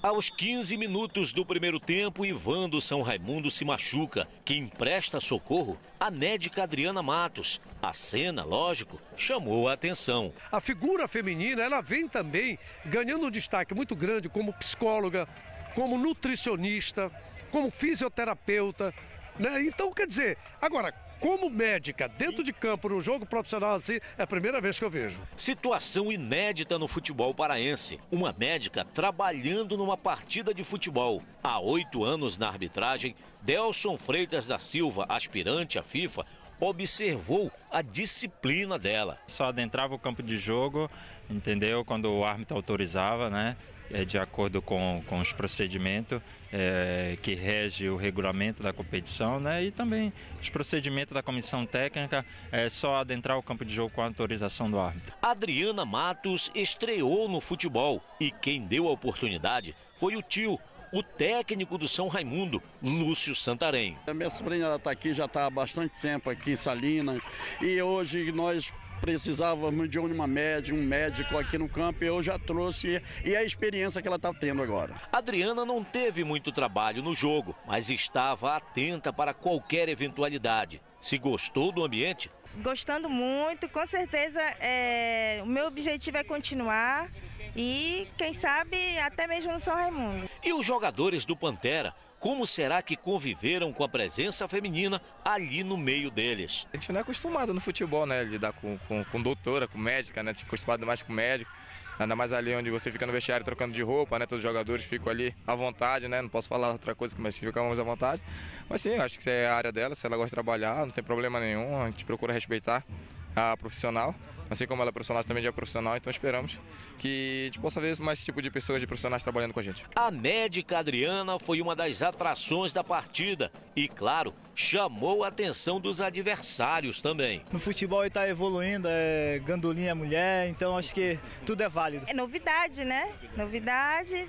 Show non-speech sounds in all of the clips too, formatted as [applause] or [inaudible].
Aos 15 minutos do primeiro tempo, Ivan do São Raimundo se machuca. Quem presta socorro? A médica Adriana Matos. A cena, lógico, chamou a atenção. A figura feminina, ela vem também ganhando um destaque muito grande como psicóloga, como nutricionista, como fisioterapeuta. Né? Então, quer dizer, agora, como médica, dentro de campo, no jogo profissional assim, é a primeira vez que eu vejo. Situação inédita no futebol paraense. Uma médica trabalhando numa partida de futebol. Há oito anos na arbitragem, Delson Freitas da Silva, aspirante à FIFA, observou a disciplina dela. Só adentrava o campo de jogo, entendeu? Quando o árbitro autorizava, né? É, de acordo com, com os procedimentos é, que rege o regulamento da competição, né? E também os procedimentos da comissão técnica, é só adentrar o campo de jogo com a autorização do árbitro. Adriana Matos estreou no futebol e quem deu a oportunidade foi o tio, o técnico do São Raimundo, Lúcio Santarém. A minha sobrinha está aqui, já está há bastante tempo aqui em Salina, e hoje nós precisávamos de uma médica, um médico aqui no campo, eu já trouxe e a experiência que ela está tendo agora. Adriana não teve muito trabalho no jogo, mas estava atenta para qualquer eventualidade. Se gostou do ambiente? Gostando muito, com certeza é, o meu objetivo é continuar e, quem sabe, até mesmo no São Raimundo. E os jogadores do Pantera como será que conviveram com a presença feminina ali no meio deles? A gente não é acostumado no futebol, né? Lidar com, com, com doutora, com médica, né? Acostumado mais com médico. Ainda mais ali onde você fica no vestiário trocando de roupa, né? Todos os jogadores ficam ali à vontade, né? Não posso falar outra coisa, mas ficamos à vontade. Mas sim, acho que é a área dela, se ela gosta de trabalhar, não tem problema nenhum, a gente procura respeitar a profissional. Assim como ela é profissional, também já é profissional, então esperamos que a gente possa ver mais esse tipo de pessoas, de profissionais trabalhando com a gente. A médica Adriana foi uma das atrações da partida e, claro, chamou a atenção dos adversários também. No futebol está evoluindo, é gandolinha mulher, então acho que tudo é válido. É novidade, né? Novidade,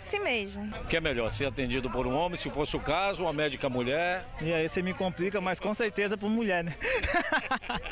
si mesmo. O que é melhor, ser atendido por um homem, se fosse o caso, uma médica mulher? E aí você me complica, mas com certeza por mulher, né? [laughs]